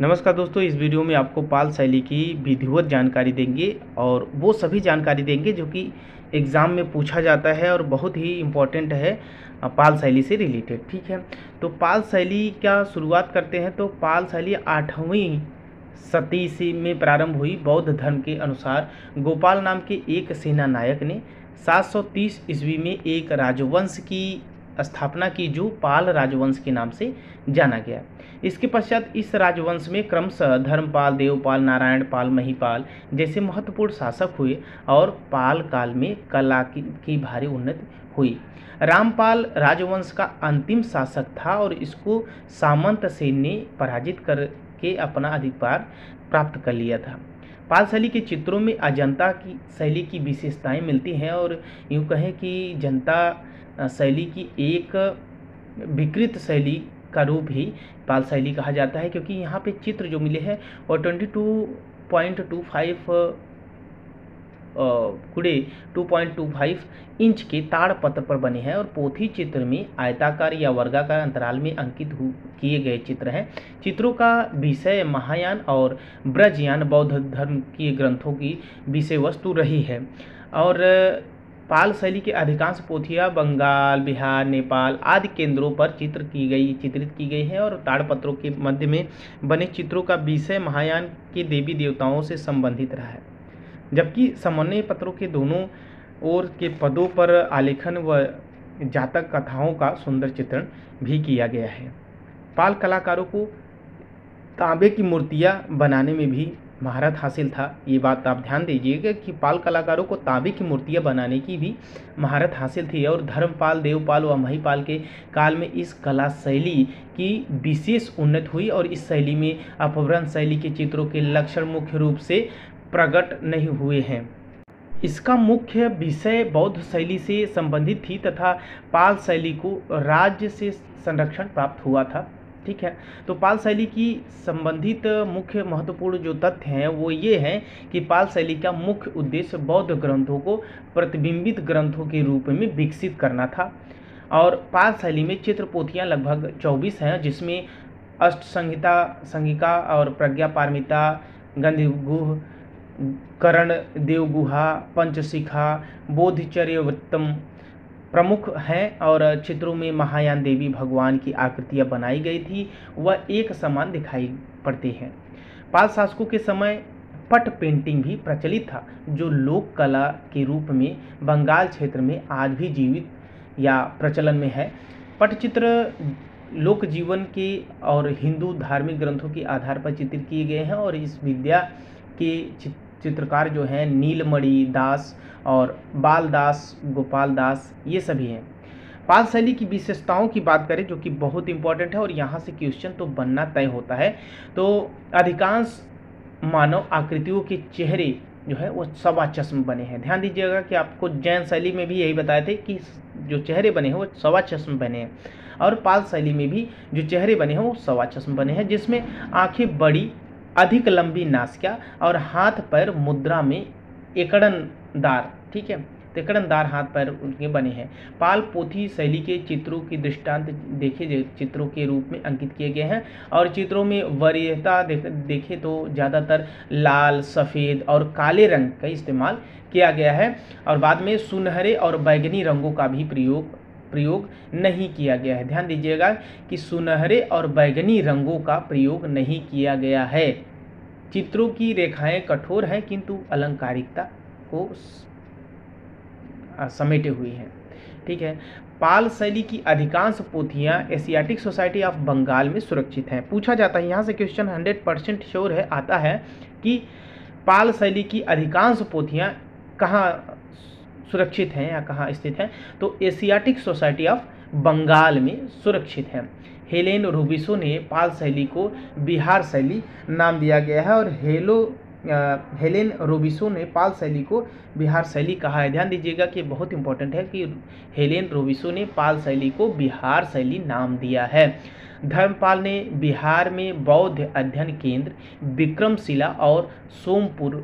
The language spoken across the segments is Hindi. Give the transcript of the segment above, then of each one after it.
नमस्कार दोस्तों, इस वीडियो में आपको पाल शैली की विधिवत जानकारी देंगे और वो सभी जानकारी देंगे जो कि एग्ज़ाम में पूछा जाता है और बहुत ही इंपॉर्टेंट है, पाल शैली से रिलेटेड, ठीक है? तो पाल शैली का शुरुआत करते हैं? तो पाल शैली आठवीं सती ईस्वी में प्रारंभ हुई बौद्ध धर्म के अनुसार। गोपाल नाम के एक सेना नायक ने 730 ईस्वी में एक राजवंश की स्थापना की जो पाल राजवंश के नाम से जाना गया। इसके पश्चात इस राजवंश में क्रमशः धर्मपाल देवपाल नारायण पाल महिपाल जैसे महत्वपूर्ण शासक हुए और पाल काल में कला की, की भारी उन्नति हुई। रामपाल राजवंश का अंतिम शासक था और इसको सामंत सेन ने पराजित करके अपना अधिकार प्राप्त कर लिया था। पाल शैली के चित्रों में अजंता की शैली की विशेषताएँ मिलती हैं और यूँ कहें कि जनता शैली की एक विकृत शैली का रूप ही पाल शैली कहा जाता है, क्योंकि यहाँ पे चित्र जो मिले हैं वो twenty two point two five कुड़े 2.25 इंच के ताड़पत्र पर बने हैं और पोथी चित्र में आयताकार या वर्गाकार अंतराल में अंकित किए गए चित्र हैं। चित्रों का विषय महायान और ब्रजयान बौद्ध धर्म के ग्रंथों की विषय वस्तु रही है और पाल शैली की अधिकांश पोथियाँ बंगाल, बिहार, नेपाल आदि केंद्रों पर चित्र की गई चित्रित की गई है और ताड़पत्रों के मध्य में बने चित्रों का विषय महायान के देवी देवताओं से संबंधित रहा है। जबकि समन्वय पत्रों के दोनों ओर के पदों पर आलेखन व जातक कथाओं का सुंदर चित्रण भी किया गया है। पाल कलाकारों को तांबे की मूर्तियाँ बनाने में भी महारत हासिल था। ये बात आप ध्यान दीजिएगा कि पाल कलाकारों को तांबे की मूर्तियाँ बनाने की भी महारत हासिल थी और धर्मपाल, देवपाल व महिपाल के काल में इस कला शैली की विशेष उन्नति हुई और इस शैली में अपभ्रंश शैली के चित्रों के लक्षण मुख्य रूप से प्रकट नहीं हुए हैं। इसका मुख्य विषय बौद्ध शैली से संबंधित थी तथा पाल शैली को राज्य से संरक्षण प्राप्त हुआ था। ठीक है। तो पाल शैली की संबंधित मुख्य महत्वपूर्ण जो तथ्य हैं, वो ये हैं कि पाल शैली का मुख्य उद्देश्य बौद्ध ग्रंथों को प्रतिबिंबित ग्रंथों के रूप में विकसित करना था। और पाल शैली में चित्र पोथियाँ लगभग 24 हैं, जिसमें अष्ट संहिता संहिका और प्रज्ञा पारमिता गंधगुह करण देवगुहा, पंचशिखा बोधिचर्य वृत्तम प्रमुख हैं और चित्रों में महायान देवी भगवान की आकृतियाँ बनाई गई थी, वह एक समान दिखाई पड़ती हैं। पाल शासकों के समय पट पेंटिंग भी प्रचलित था, जो लोक कला के रूप में बंगाल क्षेत्र में आज भी जीवित या प्रचलन में है। पटचित्र लोक जीवन के और हिंदू धार्मिक ग्रंथों के आधार पर चित्रित किए गए हैं और इस विद्या के चित- चित्रकार जो हैं, नीलमणि दास और बाल दास गोपाल दास, ये सभी हैं। पाल शैली की विशेषताओं की बात करें, जो कि बहुत इंपॉर्टेंट है और यहाँ से क्वेश्चन तो बनना तय होता है तो अधिकांश मानव आकृतियों के चेहरे जो है, वो सवा चश्म बने हैं। ध्यान दीजिएगा कि आपको जैन शैली में भी यही बताए थे कि जो चेहरे बने हैं, वो सवा चश्म बने हैं और पाल शैली में भी जो चेहरे बने हैं, वो सवा चश्म बने हैं, जिसमें आँखें बड़ी अधिक लंबी नासिका और हाथ पैर मुद्रा में एकड़नदार, ठीक है? तो एकड़नदार हाथ पैर उनके बने हैं। पाल पोथी शैली के चित्रों की दृष्टांत देखे चित्रों के रूप में अंकित किए गए हैं और चित्रों में वरीयता देख, देखे तो ज़्यादातर लाल, सफ़ेद और काले रंग का इस्तेमाल किया गया है और बाद में सुनहरे और बैगनी रंगों का भी प्रयोग प्रयोग नहीं किया गया है। ध्यान दीजिएगा कि सुनहरे और बैगनी रंगों का प्रयोग नहीं किया गया है। चित्रों की रेखाएँ कठोर हैं, किंतु अलंकारिकता को समेटे हुए हैं। ठीक है? पाल शैली की अधिकांश पोथियाँ एशियाटिक सोसाइटी ऑफ़ बंगाल में सुरक्षित हैं। पूछा जाता है, यहाँ से क्वेश्चन हंड्रेड परसेंट श्योर है, आता है कि पाल शैली की अधिकांश पोथियाँ कहाँ सुरक्षित हैं या कहाँ स्थित हैं? तो एशियाटिक सोसाइटी ऑफ़ बंगाल में सुरक्षित हैं। हेलेन रूबिसो ने पाल शैली को बिहार शैली नाम दिया गया है और हेलो अ, हेलेन रोबिसो ने पाल शैली को बिहार शैली कहा है। ध्यान दीजिएगा कि बहुत इंपॉर्टेंट है कि हेलेन रोबिसो ने पाल शैली को बिहार शैली नाम दिया है। धर्मपाल ने बिहार में बौद्ध अध्ययन केंद्र विक्रमशिला और सोमपुर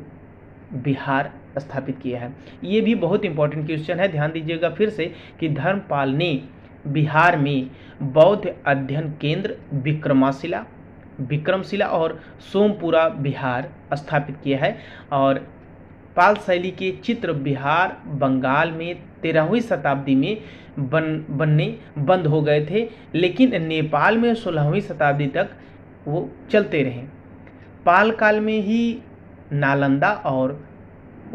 बिहार स्थापित किया है। ये भी बहुत इंपॉर्टेंट क्वेश्चन है। ध्यान दीजिएगा फिर से कि धर्मपाल ने बिहार में बौद्ध अध्ययन केंद्र विक्रमाशिला, विक्रमशिला और सोमपुरा बिहार स्थापित किया है और पाल शैली के चित्र बिहार, बंगाल में तेरहवीं शताब्दी में बन, बनने बंद हो गए थे, लेकिन नेपाल में सोलहवीं शताब्दी तक वो चलते रहे। पाल काल में ही नालंदा और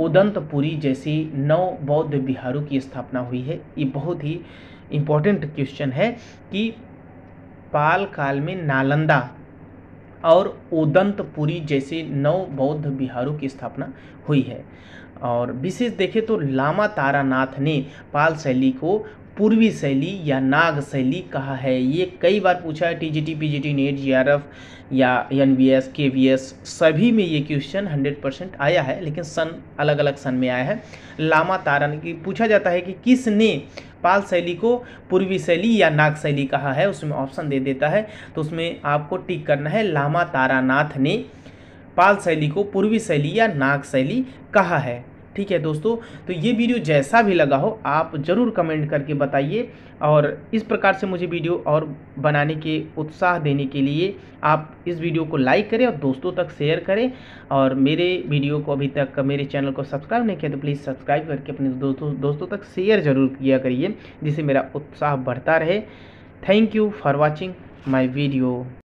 उदंतपुरी जैसी नौ बौद्ध बिहारों की स्थापना हुई है। ये बहुत ही इम्पोर्टेंट क्वेश्चन है कि पाल काल में नालंदा और उदंतपुरी जैसे नौ बौद्ध बिहारों की स्थापना हुई है। और विशेष देखें तो लामा तारानाथ ने पाल शैली को पूर्वी शैली या नाग शैली कहा है? ये कई बार पूछा है T G T P G T NET J R F या N V S K S सभी में ये क्वेश्चन हंड्रेड परसेंट आया है, लेकिन सन अलग अलग सन में आया है। लामा तारन की पूछा जाता है कि किसने पाल शैली को पूर्वी शैली या नाग शैली कहा है? उसमें ऑप्शन दे देता है तो उसमें आपको टिक करना है, लामा तारानाथ ने पाल शैली को पूर्वी शैली या नाग शैली कहा है। ठीक है दोस्तों? तो ये वीडियो जैसा भी लगा हो, आप ज़रूर कमेंट करके बताइए। और इस प्रकार से मुझे वीडियो और बनाने के उत्साह देने के लिए आप इस वीडियो को लाइक करें और दोस्तों तक शेयर करें। और मेरे वीडियो को अभी तक मेरे चैनल को सब्सक्राइब नहीं किया तो प्लीज़ सब्सक्राइब करके अपने दोस्तों दोस्तों तक शेयर ज़रूर किया करिए, जिससे मेरा उत्साह बढ़ता रहे। Thank you for watching my video.